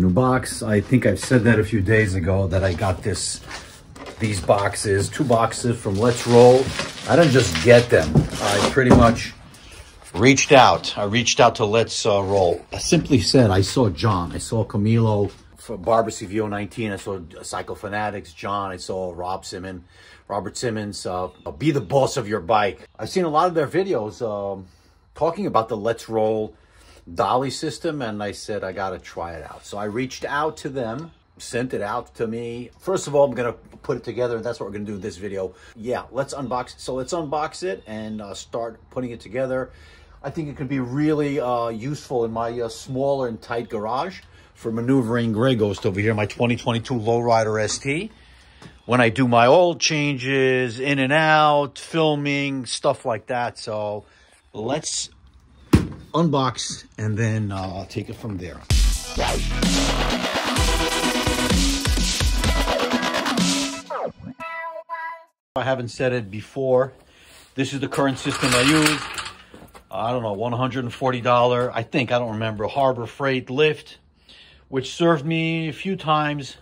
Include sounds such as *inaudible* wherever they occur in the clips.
New box. I think I've said that a few days ago that I got this, these boxes, two boxes from Let's Roll. I didn't just get them. I pretty much reached out. I reached out to Let's uh, Roll. I simply said, I saw John. I saw Camilo for Barber CVO 19. I saw Cycle Psychofanatics, John. I saw Rob Simmons, Robert Simmons. Uh, be the boss of your bike. I've seen a lot of their videos um, talking about the Let's Roll dolly system and I said I got to try it out. So I reached out to them, sent it out to me. First of all, I'm to put it together and that's what we're to do in this video. Yeah, let's unbox it. So let's unbox it and uh, start putting it together. I think it could be really uh, useful in my uh, smaller and tight garage for maneuvering Gray Ghost over here, my 2022 Low Rider ST. When I do my oil changes, in and out, filming, stuff like that. So let's unbox, and then uh, I'll take it from there. I haven't said it before. This is the current system I use. I don't know, $140, I think, I don't remember, Harbor Freight lift, which served me a few times,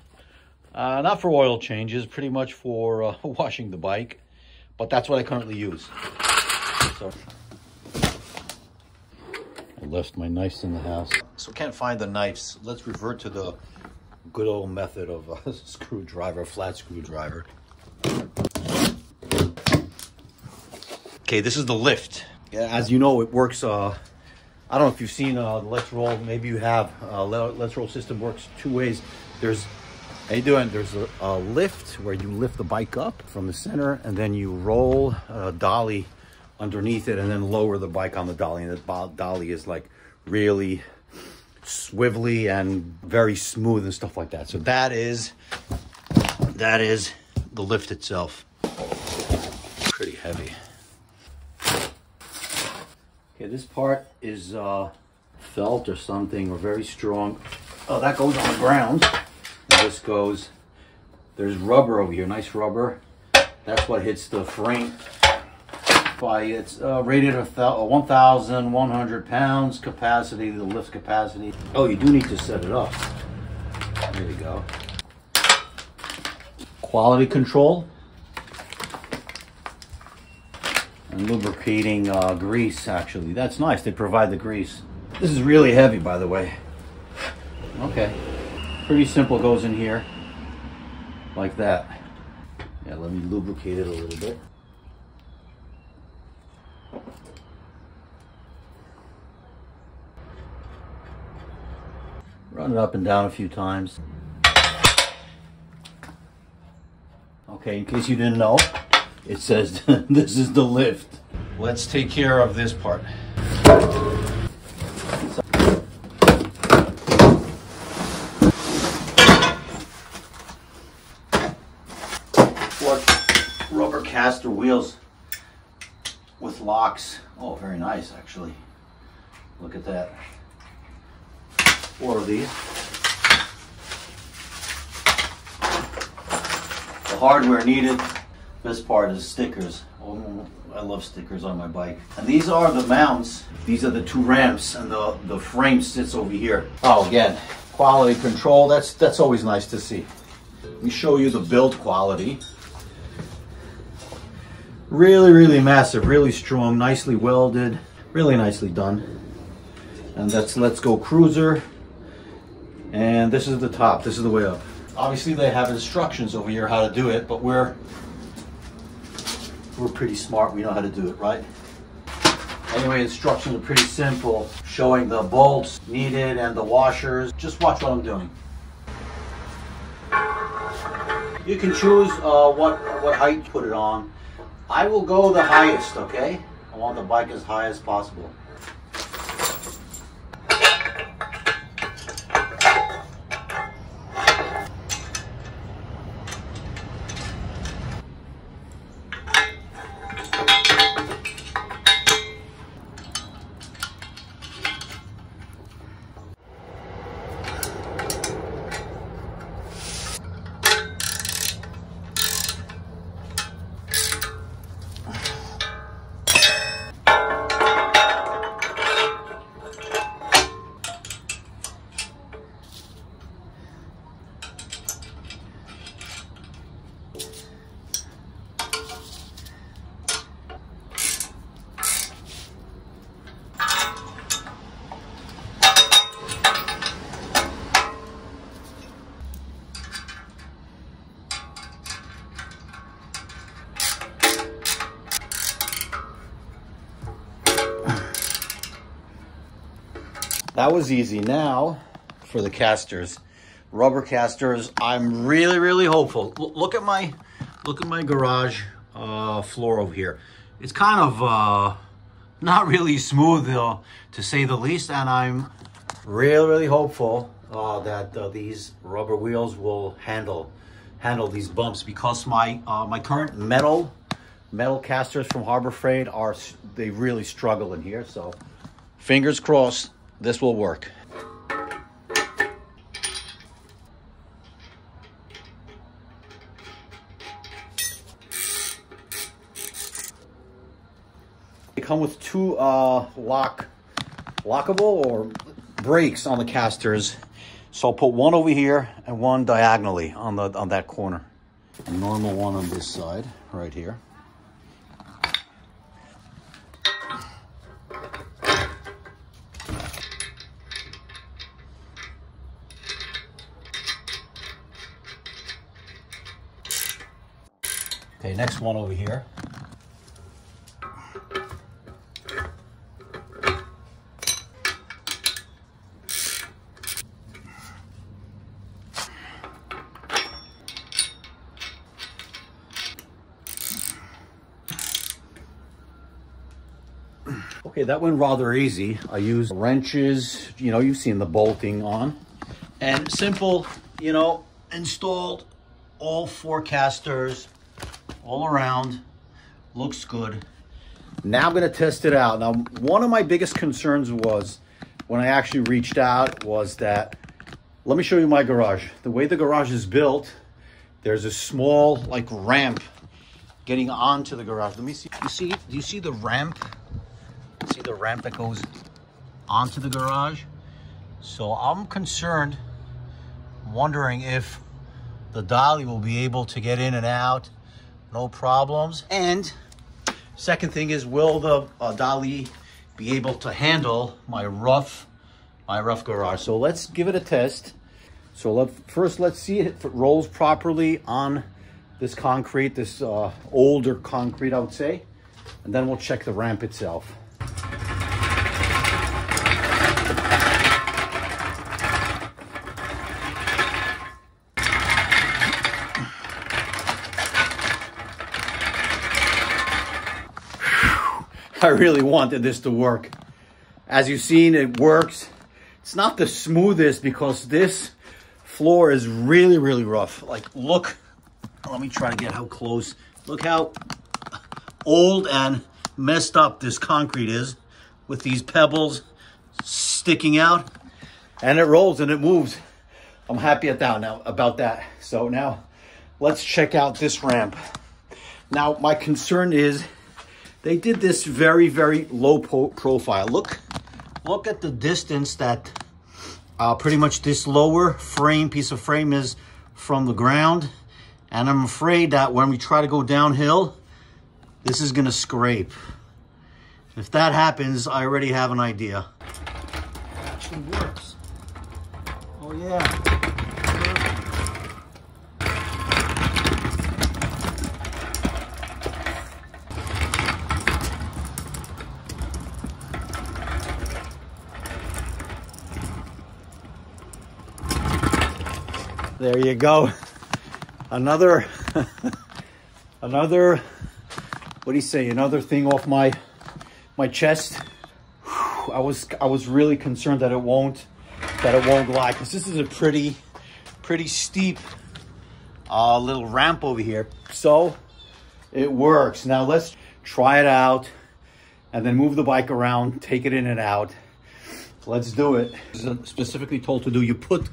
uh, not for oil changes, pretty much for uh, *laughs* washing the bike, but that's what I currently use. So I left my knives in the house. So can't find the knives. Let's revert to the good old method of a *laughs* screwdriver, flat screwdriver. Okay, this is the lift. As you know, it works, uh, I don't know if you've seen uh, Let's Roll, maybe you have. Uh, Let's Roll system works two ways. There's, how you doing? There's a, a lift where you lift the bike up from the center and then you roll a dolly underneath it and then lower the bike on the dolly. And the dolly is like really swivelly and very smooth and stuff like that. So that is, that is the lift itself. Pretty heavy. Okay, this part is uh, felt or something or very strong. Oh, that goes on the ground. And this goes, there's rubber over here, nice rubber. That's what hits the frame by it's uh, rated a 1,100 pounds capacity, the lift capacity. Oh, you do need to set it up. There you go. Quality control. And lubricating uh, grease, actually. That's nice. They provide the grease. This is really heavy, by the way. Okay. Pretty simple goes in here. Like that. Yeah, let me lubricate it a little bit. Run it up and down a few times. Okay, in case you didn't know, it says *laughs* this is the lift. Let's take care of this part. Rubber caster wheels with locks. Oh, very nice actually. Look at that four of these. The hardware needed, this part is stickers. Oh, I love stickers on my bike. And these are the mounts. These are the two ramps and the, the frame sits over here. Oh, again, quality control. That's, that's always nice to see. Let me show you the build quality. Really, really massive, really strong, nicely welded, really nicely done. And that's Let's Go Cruiser. And this is the top, this is the way up. Obviously they have instructions over here how to do it, but we're we're pretty smart, we know how to do it, right? Anyway, instructions are pretty simple, showing the bolts needed and the washers. Just watch what I'm doing. You can choose uh, what, what height to put it on. I will go the highest, okay? I want the bike as high as possible. That was easy. Now for the casters, rubber casters. I'm really, really hopeful. L look at my, look at my garage uh, floor over here. It's kind of uh, not really smooth uh, to say the least. And I'm really, really hopeful uh, that uh, these rubber wheels will handle handle these bumps because my uh, my current metal metal casters from Harbor Freight are they really struggle in here. So fingers crossed, this will work. They come with two uh, lock, lockable or brakes on the casters. So I'll put one over here and one diagonally on the on that corner. A normal one on this side, right here. Okay, next one over here. Okay, that went rather easy. I used wrenches, you know, you've seen the bolting on. And simple, you know, installed all four casters all around. Looks good. Now I'm gonna test it out. Now, one of my biggest concerns was when I actually reached out was that, let me show you my garage. The way the garage is built, there's a small like ramp getting onto the garage. Let me see, you see, do you see the ramp? See the ramp that goes onto the garage? So I'm concerned, wondering if the dolly will be able to get in and out no problems. And second thing is, will the uh, dolly be able to handle my rough, my rough garage? So let's give it a test. So let, first, let's see if it rolls properly on this concrete, this uh, older concrete, I would say. And then we'll check the ramp itself. *laughs* I really wanted this to work. As you've seen, it works. It's not the smoothest because this floor is really, really rough. Like, look, let me try to get how close. Look how old and messed up this concrete is with these pebbles sticking out. And it rolls and it moves. I'm happy at that now about that. So now let's check out this ramp. Now, my concern is they did this very, very low profile. Look, look at the distance that uh, pretty much this lower frame, piece of frame is from the ground. And I'm afraid that when we try to go downhill, this is gonna scrape. If that happens, I already have an idea. It actually works. Oh yeah. There you go. Another, *laughs* another, what do you say? Another thing off my, my chest. I was, I was really concerned that it won't, that it won't glide because this is a pretty, pretty steep uh, little ramp over here. So it works. Now let's try it out and then move the bike around, take it in and out. Let's do it. Specifically told to do, you put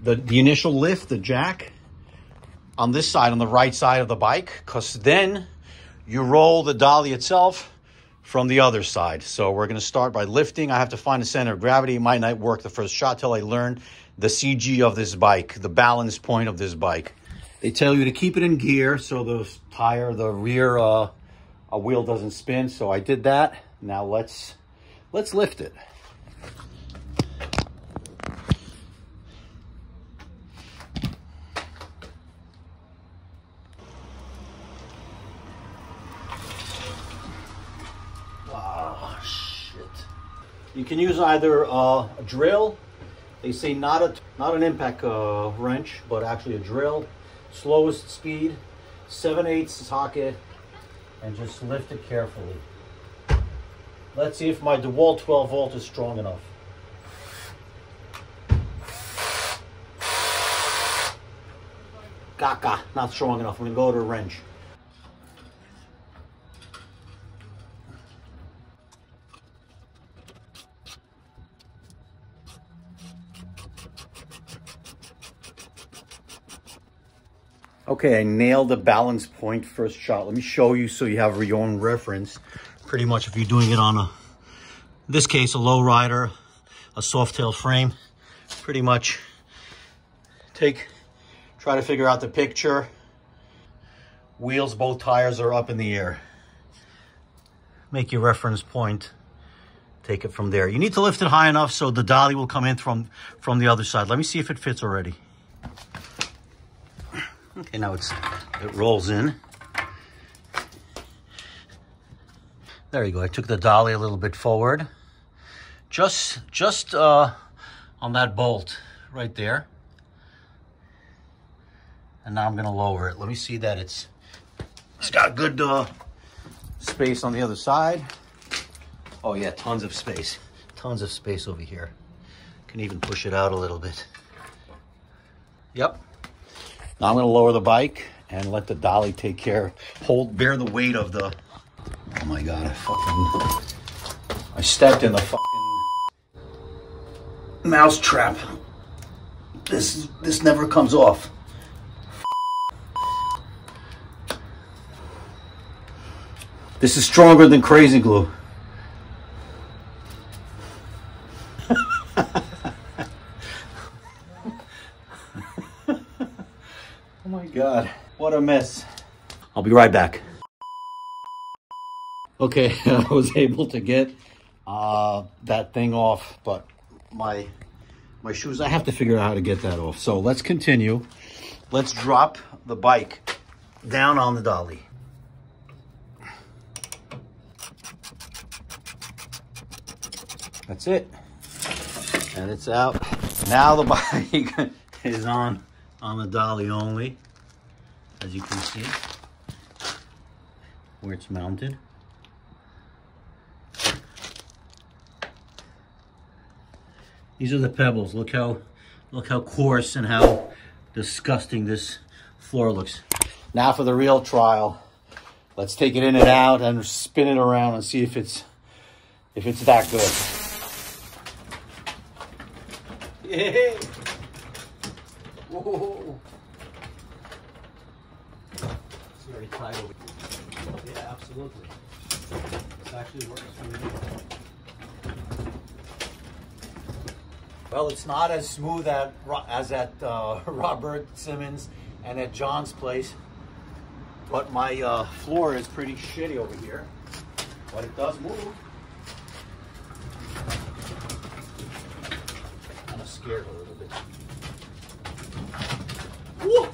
the, the initial lift, the jack, on this side, on the right side of the bike, because then you roll the dolly itself from the other side. So we're going to start by lifting. I have to find the center of gravity. It might not work the first shot till I learn the CG of this bike, the balance point of this bike. They tell you to keep it in gear so the tire, the rear uh, wheel doesn't spin. So I did that. Now let's let's lift it. You can use either a drill. They say not a not an impact uh, wrench, but actually a drill. Slowest speed, 7 8 socket, and just lift it carefully. Let's see if my DeWalt 12 volt is strong enough. Gaga, not strong enough. I'm gonna go to a wrench. Okay, I nailed the balance point first shot. Let me show you so you have your own reference. Pretty much if you're doing it on a, this case, a low rider, a Softail frame, pretty much take, try to figure out the picture. Wheels, both tires are up in the air. Make your reference point. Take it from there. You need to lift it high enough so the dolly will come in from, from the other side. Let me see if it fits already. Okay, now it's it rolls in. There you go. I took the dolly a little bit forward. Just just uh, on that bolt right there. And now I'm gonna lower it. Let me see that it's it's got good uh, space on the other side. Oh yeah, tons of space. Tons of space over here. Can even push it out a little bit. Yep, now I'm gonna lower the bike and let the dolly take care, hold, bear the weight of the, oh my God, I fucking, I stepped in the fucking mouse trap. This, this never comes off. This is stronger than crazy glue. *laughs* Oh my God, what a mess. I'll be right back. Okay, *laughs* I was able to get uh, that thing off, but my my shoes, I have to figure out how to get that off. So let's continue. Let's drop the bike down on the dolly. That's it. And it's out. Now the *laughs* bike is on on the dolly only, as you can see, where it's mounted. These are the pebbles. Look how, look how coarse and how disgusting this floor looks. Now for the real trial. Let's take it in and out and spin it around and see if it's, if it's that good. Yeah. Whoa. Very tight over here. Yeah, absolutely. This actually works for me. Well, it's not as smooth at, as at uh, *laughs* Robert Simmons and at John's place, but my uh, floor is pretty shitty over here. But it does move. I'm scared a little bit. Woo!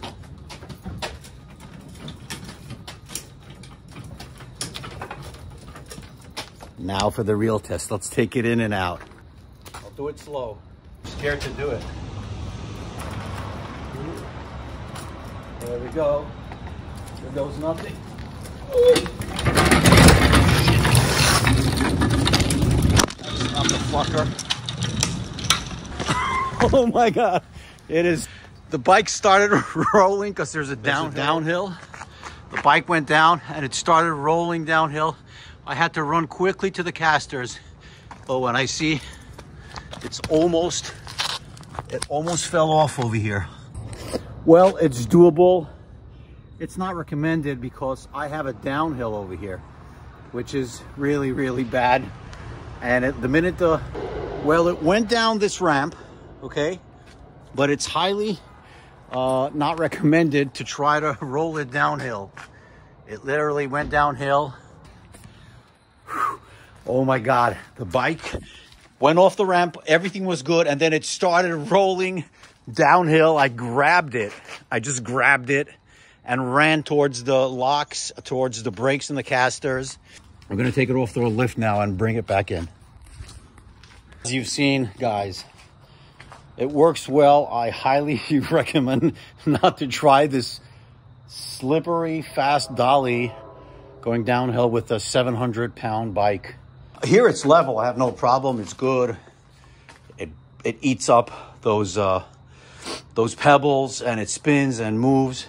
Now for the real test. Let's take it in and out. I'll do it slow. I'm scared to do it. There we go. There goes nothing. Stop the fucker. *laughs* Oh my god. It is the bike started *laughs* rolling because there's a down, downhill. The bike went down and it started rolling downhill. I had to run quickly to the casters. Oh, and I see it's almost, it almost fell off over here. Well, it's doable. It's not recommended because I have a downhill over here, which is really, really bad. And the minute the, well, it went down this ramp, okay? But it's highly uh, not recommended to try to *laughs* roll it downhill. It literally went downhill. Oh my God, the bike went off the ramp, everything was good, and then it started rolling downhill. I grabbed it. I just grabbed it and ran towards the locks, towards the brakes and the casters. I'm gonna take it off the lift now and bring it back in. As you've seen, guys, it works well. I highly *laughs* recommend not to try this slippery, fast dolly going downhill with a 700 pound bike. Here it's level. I have no problem. It's good. It, it eats up those, uh, those pebbles and it spins and moves.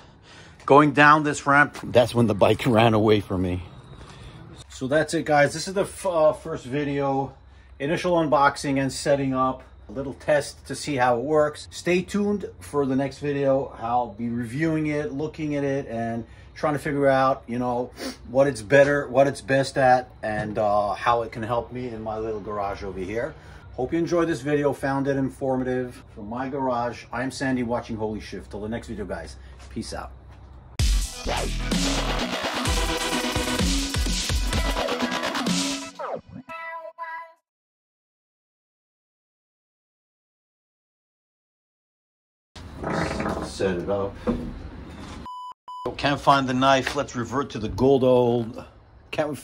Going down this ramp, that's when the bike *laughs* ran away from me. So that's it, guys. This is the uh, first video, initial unboxing and setting up a little test to see how it works. Stay tuned for the next video. I'll be reviewing it, looking at it, and trying to figure out, you know, what it's better, what it's best at, and uh, how it can help me in my little garage over here. Hope you enjoyed this video, found it informative. From my garage, I am Sandy watching Holy Shift. Till the next video, guys. Peace out. Set it up. Can't find the knife. Let's revert to the gold old. Can't we?